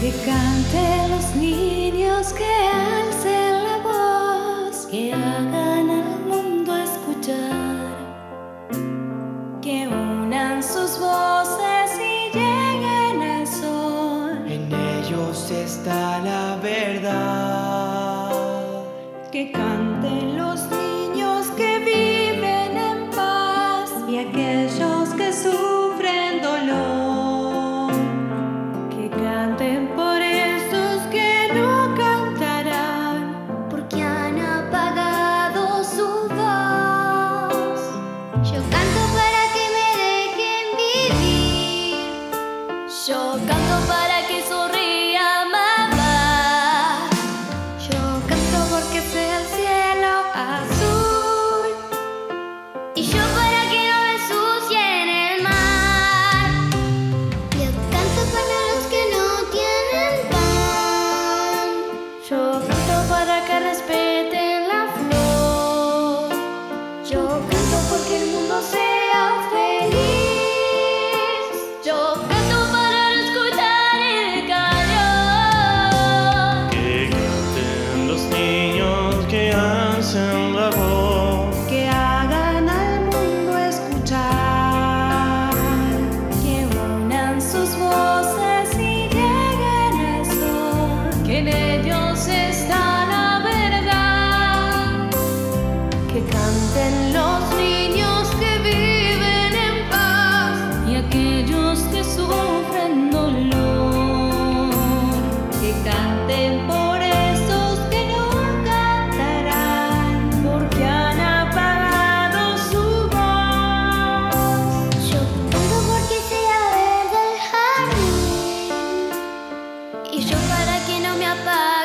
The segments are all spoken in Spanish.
Que canten los niños, que alcen la voz, que hagan al mundo escuchar, que unan sus voces y lleguen al sol. En ellos está la verdad. Que canten los Yo canto para que sonríe. que canten los niños que viven en paz y aquellos que sufren dolor. Que canten por esos que no cantarán porque han apagado su voz. Yo canto porque sea verde el jardín y yo para que no me apague.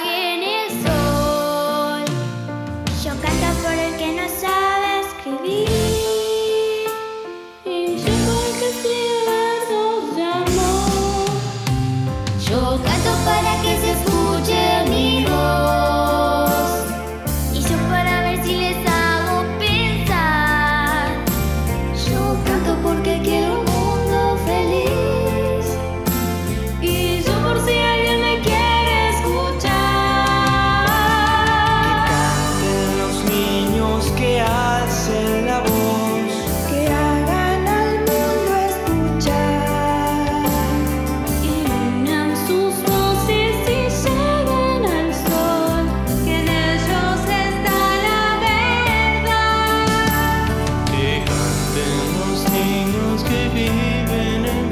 Que hacen la voz que hagan al mundo escuchar y sus voces y lleguen al sol, que en ellos está la verdad. Hijos de los niños que viven en.